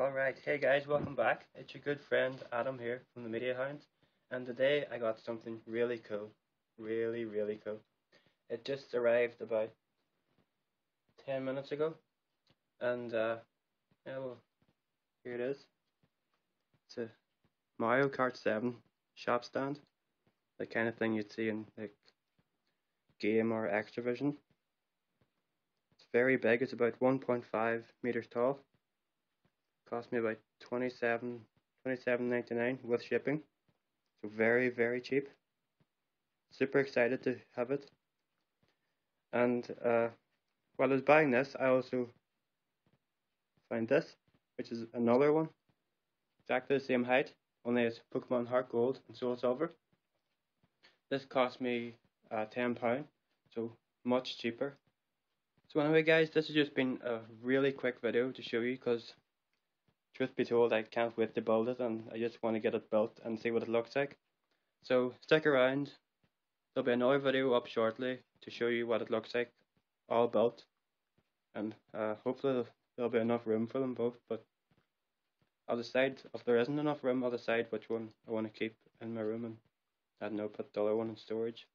Alright, hey guys, welcome back. It's your good friend Adam here from the Media Hounds, and today I got something really cool. Really, really cool. It just arrived about 10 minutes ago, and uh, yeah, well, here it is. It's a Mario Kart 7 shop stand, the kind of thing you'd see in like Game or Xtra-vision. It's very big, it's about 1.5 meters tall cost me about 27 27.99 with shipping. So very very cheap. Super excited to have it. And uh, while I was buying this I also find this which is another one. Exactly the same height only it's Pokemon Heart Gold and Soul Silver this cost me uh, £10 so much cheaper. So anyway guys this has just been a really quick video to show you because truth be told, I can't wait to build it and I just want to get it built and see what it looks like. So stick around. There'll be another video up shortly to show you what it looks like all built. And uh, hopefully there'll be enough room for them both. But I'll decide if there isn't enough room, I'll decide which one I want to keep in my room and I don't know, put the other one in storage.